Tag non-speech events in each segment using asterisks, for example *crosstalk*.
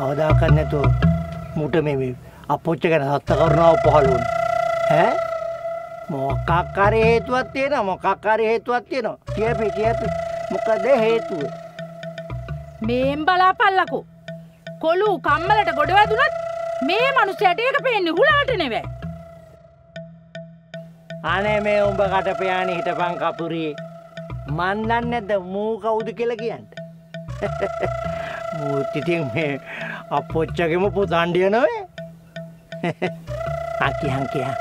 කවදාකත් නැතුව මුට මේ අපොච්ච ගැන සත්ත කරුණාව පහළ වුණා. ඈ මොකක් හරි හේතුවක් තියෙනවා මොකක් හරි හේතුවක් තියෙනවා. කියපි කියපි. මොකද හේතුව? මේම් බලාපල්ලකෝ. කොළු කම්මලට ගොඩ වැදුනත් මේ මනුස්සයට ඒක පේන්නේ හුලාට නෙවැ. අනේ මේ උඹ කටපයානි හිටපං කපුරී. මන් දන්නේ නැද්ද මූ කවුද කියලා කියන්න. *laughs* මූත් ඉතින් මේ අපොච්චගෙම පුතන්ඩිය නොවේ. *laughs* අකියන් කියන්.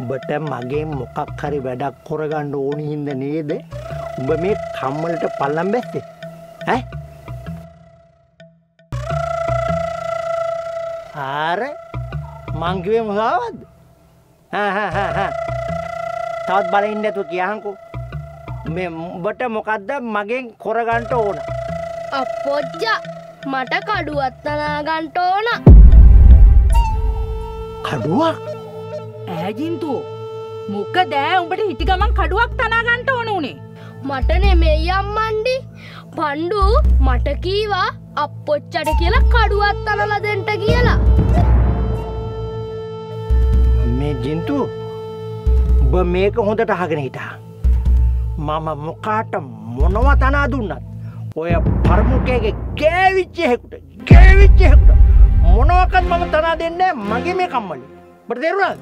උඹට මගේ මොකක් හරි වැඩක් කොරගන්න ඕනි හින්ද නේද? උඹ මේ කම්මලට පල්ලම් බැස්සේ. ඈ? ආර මං කිව්වේ මොනවද? හා හා හා හා. තවත් බලන්න නැතුව කියහන්කෝ. මේ උඹට මොකද්ද මගෙන් කොරගන්න ඕන? අප්පොච්චා මට කඩුවත් තනා ගන්ට ඕන කඩුවක්? ඇජින්තුෝ. මොක දෑ උඹට හිටි ගමන් කඩුවක් තනාගන්ට ඕන උනේ. මට නෙමෙයි අම්මන්ඩි පණ්ඩු මට කීවා අප්පොච්චට කියලා කඩුවත් තනල දෙන්ට කියලා මේ ජින්තු උඹ මේක හොඳට අහගෙන හිටා. මම මොකාට මොනව තනා දුන්නත් ඔය පරමුකේගේ ගෑවිච්චෙහෙකුට ගෑවිච්චෙහෙකුට මොනවකත් මම තනා දෙන්නේ මගේ මේ කම්මලි. බට තේරුණාද?